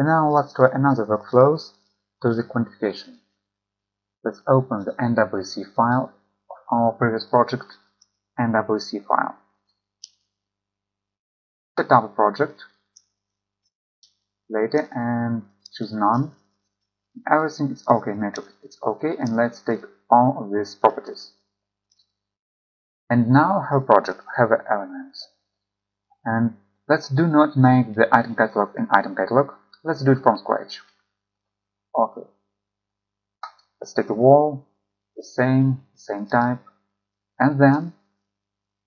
And now let's try another workflows to the quantification. Let's open the NWC file of our previous project, NWC file. Set up a project later and choose none. Everything is okay, network it's okay, and let's take all of these properties. And now our project have elements. And let's do not make the item catalog in item catalog. Let's do it from scratch. Okay. Let's take a wall, the same, same type, and then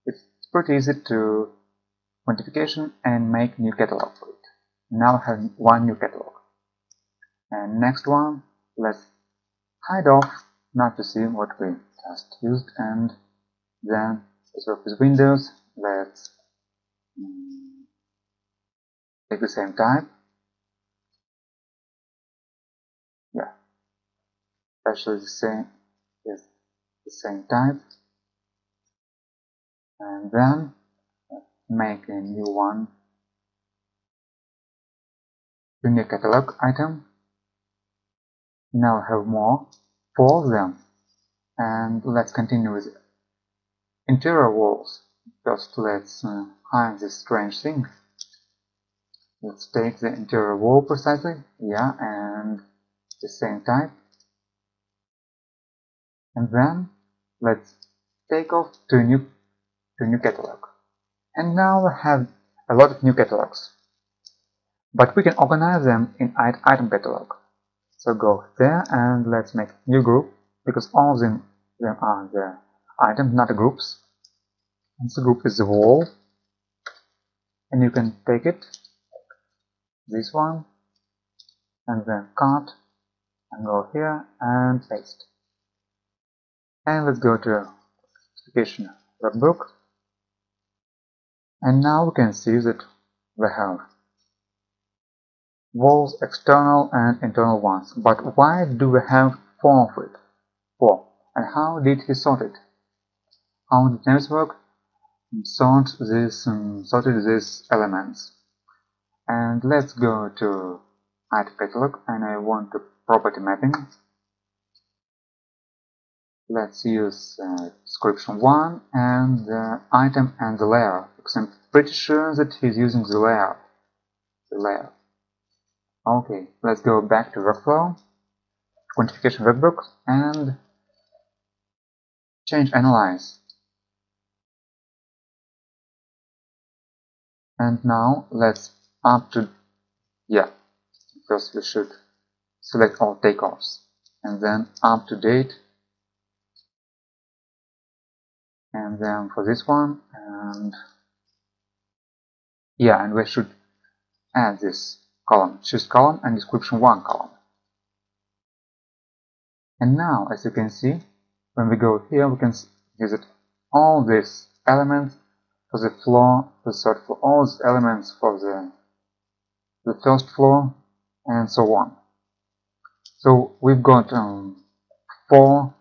it's pretty easy to quantification and make new catalog for it. Now I have one new catalog. And next one, let's hide off not to see what we just used and then let's work with Windows. Let's um, take the same type. Especially the same is the same type. And then make a new one Junior catalog item. Now have more, for them. And let's continue with interior walls. just let's uh, hide this strange thing. Let's take the interior wall precisely, yeah, and the same type. And then let's take off to a new to new catalog. And now we have a lot of new catalogs. But we can organize them in item catalog. So go there and let's make new group because all of them, them are the items, not the groups. And the group is the wall. And you can take it, this one, and then cut, and go here and paste. And let's go to application workbook. And now we can see that we have walls external and internal ones. But why do we have four of it? Four. And how did he sort it? How did network sort this um, sorted these elements? And let's go to add catalog and I want the property mapping. Let's use uh, description 1 and the item and the layer because I'm pretty sure that he's using the layer. The layer. Okay, let's go back to workflow, quantification workbook, and change analyze. And now let's up to, yeah, first we should select all takeoffs and then up to date and then for this one and yeah and we should add this column, choose column and description 1 column. And now, as you can see, when we go here, we can visit all these elements for the floor, the third floor, all these elements for the, the first floor, and so on. So we've got um, four,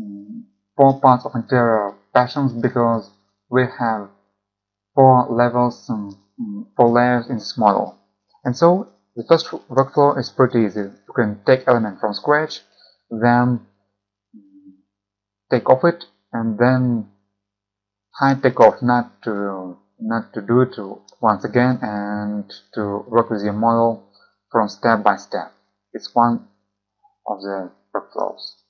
um, four parts of interior passions because we have four levels, um, four layers in this model. And so the first workflow is pretty easy. You can take element from scratch, then take off it, and then hide take off, not to not to do it once again, and to work with your model from step by step. It's one of the workflows.